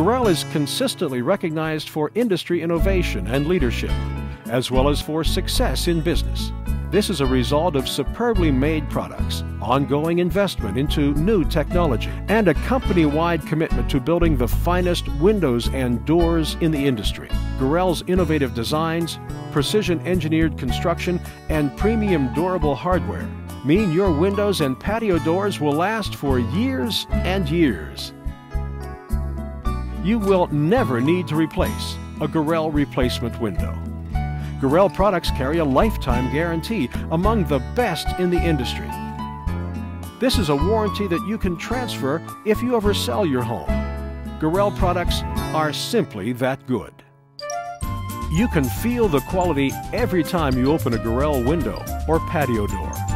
Gorell is consistently recognized for industry innovation and leadership, as well as for success in business. This is a result of superbly made products, ongoing investment into new technology, and a company wide commitment to building the finest windows and doors in the industry. Gorell's innovative designs, precision engineered construction, and premium durable hardware mean your windows and patio doors will last for years and years. You will never need to replace a Gorell replacement window. Gorell products carry a lifetime guarantee, among the best in the industry. This is a warranty that you can transfer if you ever sell your home. Gorell products are simply that good. You can feel the quality every time you open a Gorell window or patio door.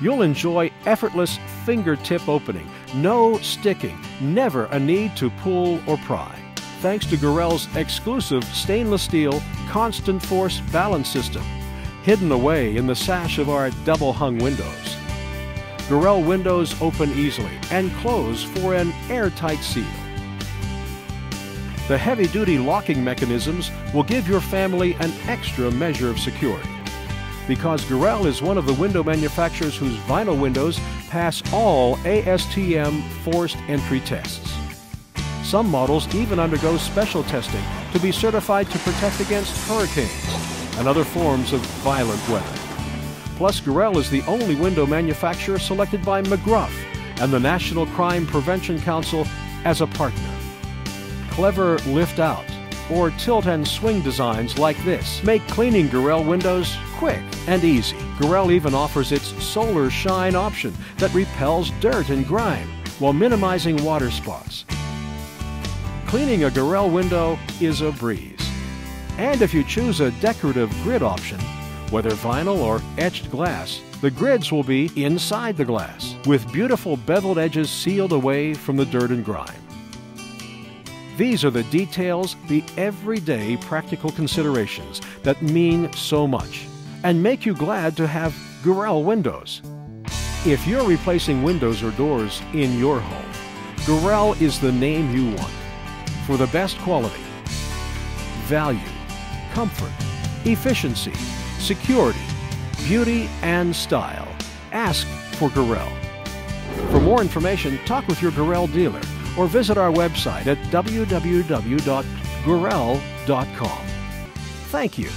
You'll enjoy effortless fingertip opening, no sticking, never a need to pull or pry. Thanks to Gorell's exclusive stainless steel constant force balance system, hidden away in the sash of our double hung windows. Gorell windows open easily and close for an airtight seal. The heavy duty locking mechanisms will give your family an extra measure of security because Gorell is one of the window manufacturers whose vinyl windows pass all ASTM forced entry tests. Some models even undergo special testing to be certified to protect against hurricanes and other forms of violent weather. Plus, Gorell is the only window manufacturer selected by McGruff and the National Crime Prevention Council as a partner. Clever lift out or tilt and swing designs like this make cleaning Gorell windows quick and easy. Gorell even offers its Solar Shine option that repels dirt and grime while minimizing water spots. Cleaning a Gorell window is a breeze. And if you choose a decorative grid option, whether vinyl or etched glass, the grids will be inside the glass, with beautiful beveled edges sealed away from the dirt and grime. These are the details, the everyday practical considerations that mean so much and make you glad to have Gorell windows. If you're replacing windows or doors in your home, Gorell is the name you want for the best quality, value, comfort, efficiency, security, beauty, and style. Ask for Gorell. For more information, talk with your Gorell dealer or visit our website at www.gorell.com. Thank you.